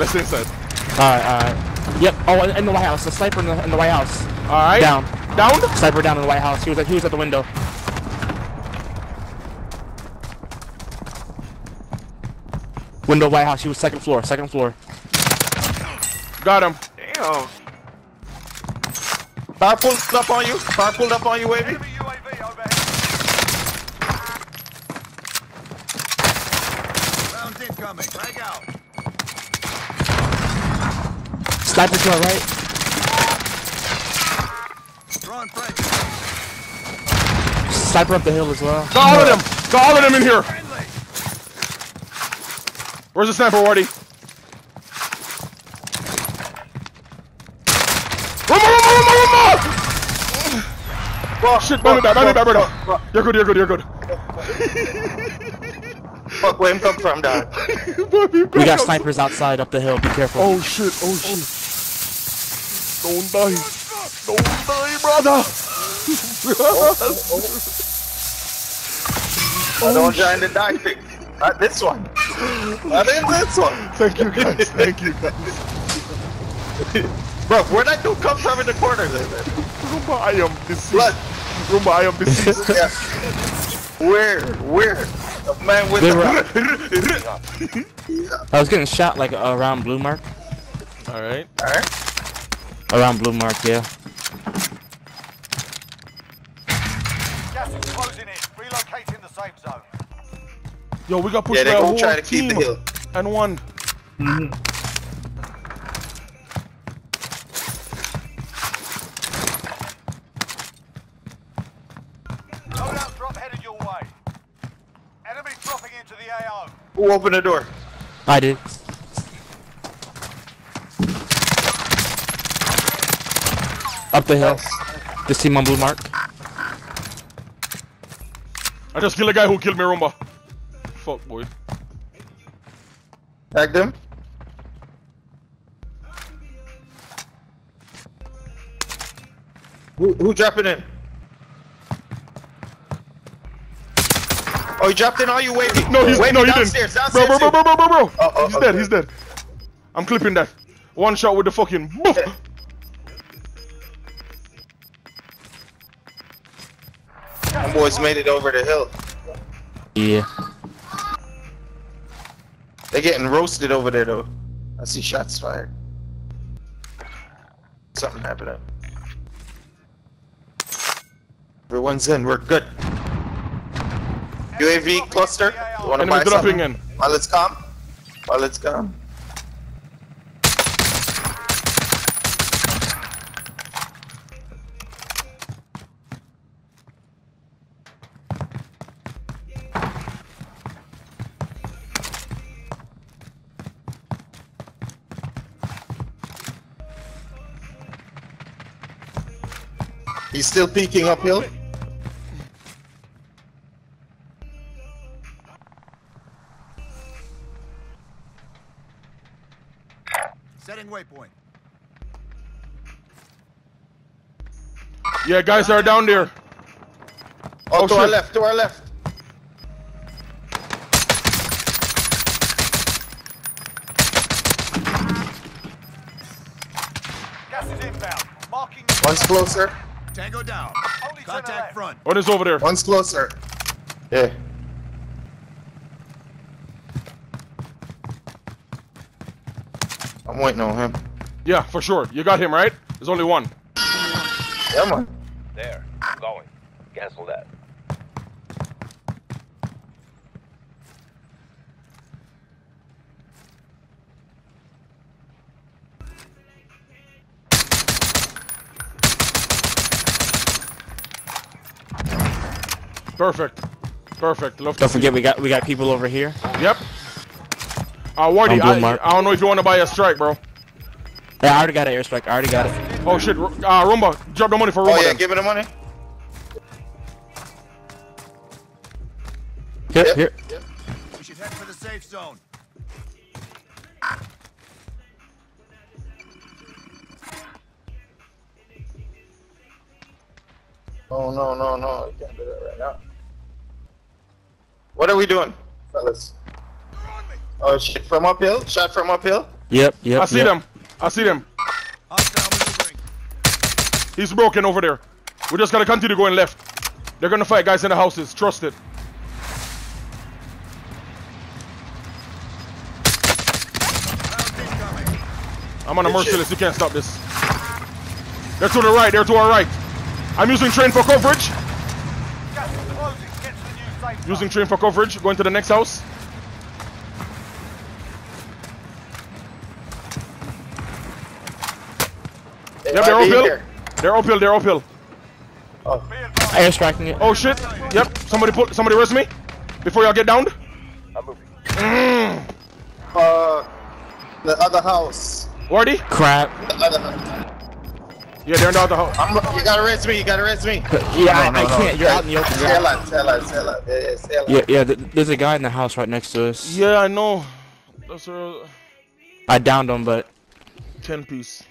Let's inside. Alright, alright. Yep. Oh, in- in the White House. The sniper in the, in the White House. Alright. Down. Down? Sniper down in the White House. He was at, he was at the window. Window White House. He was second floor. Second floor. Got him. Damn. Fire pulled up on you. Fire pulled up on you, wavy. Enemy UAV. Rounds incoming. Frag out. Sniper to our right. Throwing frag. Sniper up the hill as well. Got all of them. Got all of them in here. Where's the sniper, Wardy? Rumba, rumba, rumba, rumba! Oh shit, man, man, man, man, man. You're good, you're good, you're good. Fuck, where him come from, dog? We got snipers outside up the hill. Be careful. Oh shit, oh shit. Don't die. Don't die, brother. Oh. I don't join the die thing. Not this one. Not in this one. Thank you guys, thank you guys. Bro, where'd that dude come from in the corner there, man? Rumba, I am deceased. Blood. Rumba, I am deceased. Yeah. Where? Where? The man with They the... I was getting shot like around blue mark. Alright. Alright. Around blue mark, yeah. Gas is closing in. Relocating the safe zone. Yo, we got pushed Yeah, they by a gonna whole try to keep team the hill. and one. Loadout drop headed your way. Enemy dropping into the AO. Who opened the door? I did. Up the hill. This team on blue mark. I just killed a guy who killed me, Rumba. Fuck, boy. Tag them. Who, who dropping in? Oh, he dropped in Are you wavy. No, he's wavy no, he downstairs, didn't. Bro, downstairs. bro, bro, bro, bro, bro, bro. Oh, oh, he's dead. He's dead. I'm clipping that. One shot with the fucking. Boof. Them boys made it over the hill. Yeah. They're getting roasted over there though. I see shots fired. Something happening. Everyone's in. We're good. UAV cluster. You wanna Enemy buy dropping something? in. While it's calm. While it's calm. He's still peeking uphill. Setting waypoint. Yeah, guys are down there. Oh, Oh, to our left, to our left. Gas is inbound. Marking One's closer. Tango down. Only Contact front. One is over there. One's closer. Yeah. I'm waiting on him. Yeah, for sure. You got him, right? There's only one. Yeah, man. There. I'm Going. Cancel that. Perfect. Perfect. Love Don't forget we got we got people over here. Yep. Uh, Wardy, On I. I don't know if you want to buy a strike, bro. Yeah, I already got an airstrike. I already got it. Oh shit. Uh, Rumba, drop the money for Oh yeah, then. give me the money. Here, Yep. here. We should head for the safe zone. Oh no, no, no! I can't do that right now. What are we doing, fellas? Oh shit! From uphill? Shot from uphill? Yep, yep. I see yep. them. I see them. He's broken over there. We just gotta continue going left. They're gonna fight guys in the houses. Trust it. I'm on a merciless. You can't stop this. They're to the right. They're to our right. I'm using train for coverage. Gas is closing. Get to the new safe zone. Using train for coverage. Going to the next house. They yep, they're be uphill. here. They're uphill. They're uphill. Be advised. Airstriking it. Oh shit. Yep. Somebody put. Somebody rest me. Before y'all get downed. I'm moving. Mm. Uh, the other house. Wardy? Crap. The other house. Yeah, they're in the other house. I'm, you gotta res me. You gotta res me. Yeah, I, I can't. You're out in the open. You're Tail out. light, tail light, tail. Yeah, yeah, tail. Yeah, yeah. th- There's a guy in the house right next to us. Yeah, I know. That's a I downed him, but 10 piece.